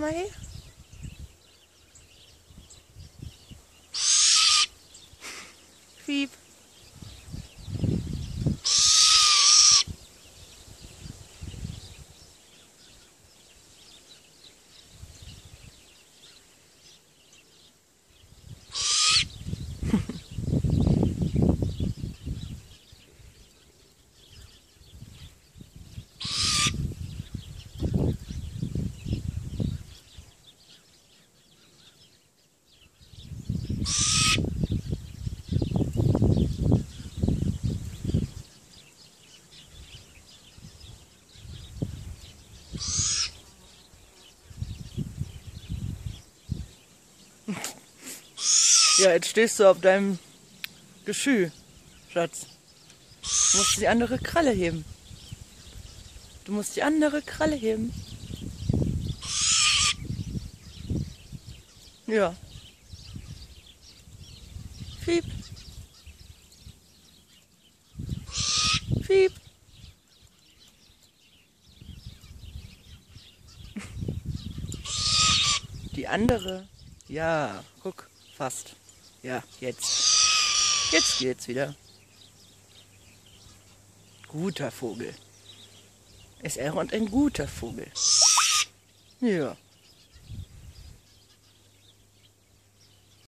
Mal her. Steve. Ja, jetzt stehst du auf deinem Geschü, Schatz. Du musst die andere Kralle heben. Du musst die andere Kralle heben. Ja. Piep. Piep. Die andere. Ja, guck, fast. Ja, jetzt. Jetzt geht's wieder. Guter Vogel. Ist er und ein guter Vogel. Ja.